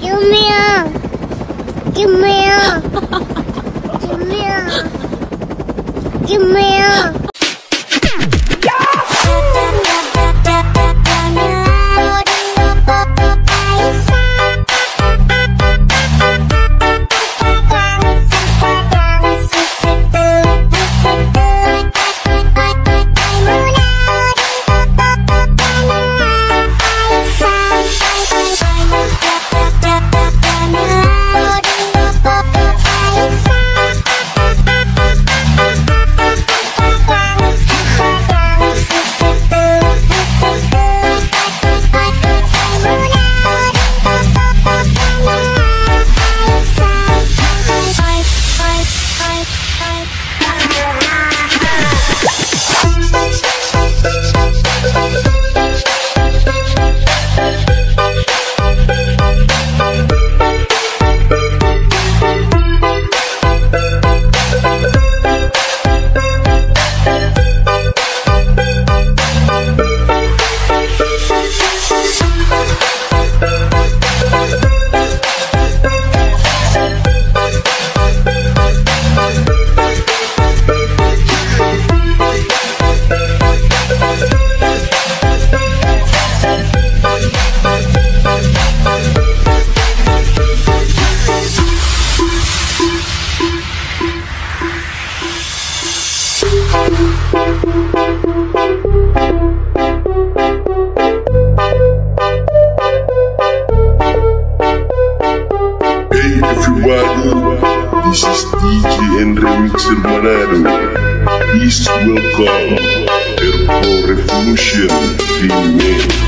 救命！救命！救命！救命 Remixer Manado. Please welcome Airport Revolution Remix.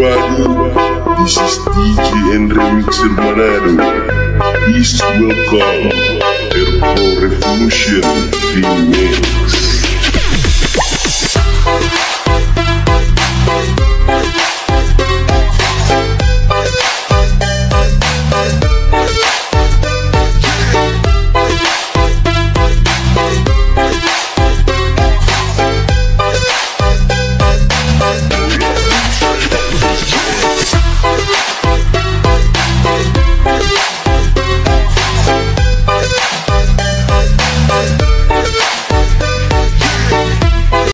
Everybody, this is DJ and Remixer Manado. Please welcome Airport Revolution Remix.